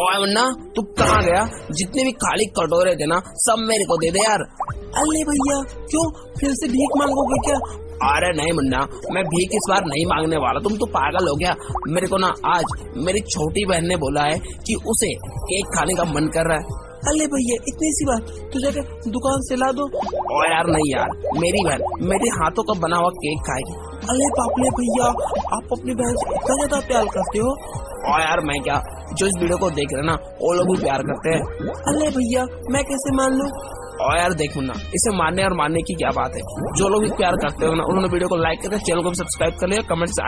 ओए मुन्ना तू कहाँ गया? जितने भी खाली कटोरे थे ना, सब मेरे को दे दे यार। अरे भैया, क्यों? फिर से भीख मांगोगे क्या? अरे नहीं मुन्ना, मैं भीख इस बार नहीं मांगने वाला। तुम तो पागल हो गया। मेरे को ना आज मेरी छोटी बहन ने बोला है कि उसे केक खाने का मन कर रहा है। अरे भैया इतनी सी बात तो जाके दुकान से ला दो? और यार नहीं यार मेरी बहन मेरे हाथों का बना हुआ केक खाएगी। अरे बापले भैया आप अपनी बहन से इतना ज़्यादा प्यार करते हो? और यार मैं क्या जो इस वीडियो को देख रहे ना वो लोग भी प्यार करते हैं। अरे भैया मैं कैसे मान लू? और यार देखो ना इसे मानने और मानने की क्या बात है? जो लोग भी प्यार करते हो ना उन्होंने वीडियो को लाइक करके चैनल को सब्सक्राइब कर लिया कमेंट से